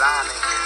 lining.